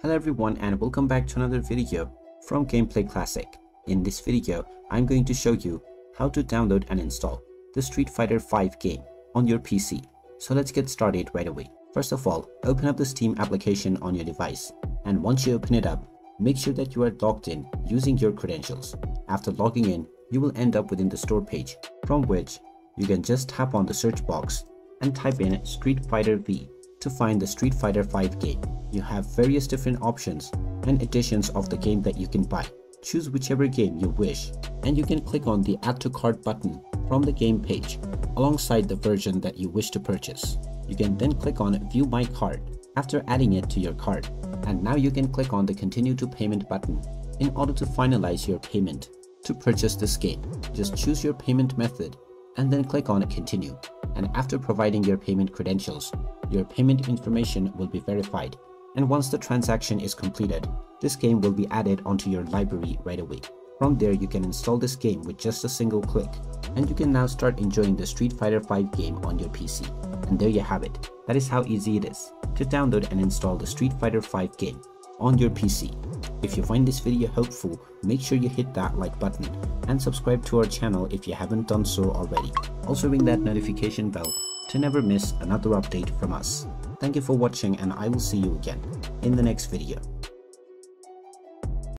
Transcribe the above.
Hello everyone and welcome back to another video from Gameplay Classic. In this video, I'm going to show you how to download and install the Street Fighter V game on your PC. So let's get started right away. First of all, open up the Steam application on your device and once you open it up, make sure that you are logged in using your credentials. After logging in, you will end up within the store page from which you can just tap on the search box and type in Street Fighter V to find the Street Fighter V game. You have various different options and editions of the game that you can buy. Choose whichever game you wish and you can click on the add to cart button from the game page alongside the version that you wish to purchase. You can then click on view my cart after adding it to your cart and now you can click on the continue to payment button in order to finalize your payment to purchase this game. Just choose your payment method and then click on continue and after providing your payment credentials, your payment information will be verified and once the transaction is completed, this game will be added onto your library right away. From there, you can install this game with just a single click and you can now start enjoying the Street Fighter V game on your PC. And there you have it. That is how easy it is to download and install the Street Fighter V game on your PC. If you find this video helpful, make sure you hit that like button and subscribe to our channel if you haven't done so already. Also ring that notification bell to never miss another update from us. Thank you for watching and I will see you again in the next video.